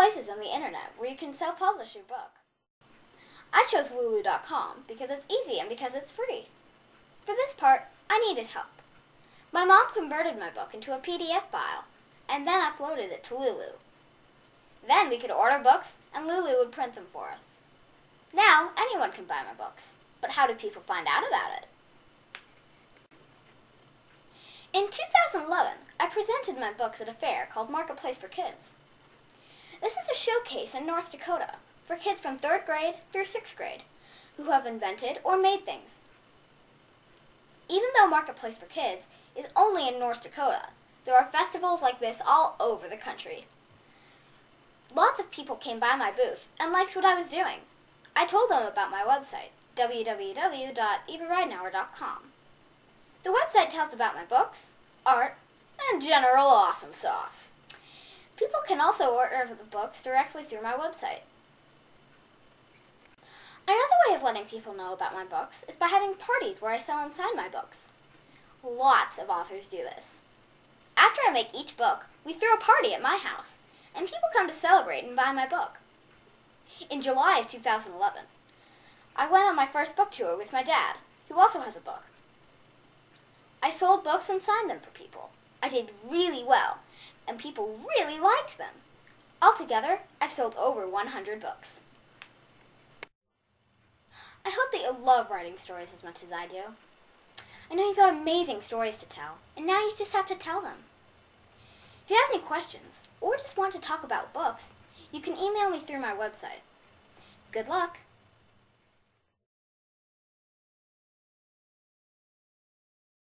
places on the internet where you can self-publish your book. I chose Lulu.com because it's easy and because it's free. For this part, I needed help. My mom converted my book into a PDF file and then uploaded it to Lulu. Then we could order books and Lulu would print them for us. Now, anyone can buy my books. But how do people find out about it? In 2011, I presented my books at a fair called Marketplace for Kids. Showcase in North Dakota for kids from 3rd grade through 6th grade who have invented or made things. Even though Marketplace for Kids is only in North Dakota, there are festivals like this all over the country. Lots of people came by my booth and liked what I was doing. I told them about my website, www.evaridenhour.com. The website tells about my books, art, and general awesome sauce. People can also order the books directly through my website. Another way of letting people know about my books is by having parties where I sell and sign my books. Lots of authors do this. After I make each book, we throw a party at my house, and people come to celebrate and buy my book. In July of 2011, I went on my first book tour with my dad, who also has a book. I sold books and signed them for people. I did really well, and people really liked them. Altogether, I've sold over 100 books. I hope that you love writing stories as much as I do. I know you've got amazing stories to tell, and now you just have to tell them. If you have any questions, or just want to talk about books, you can email me through my website. Good luck!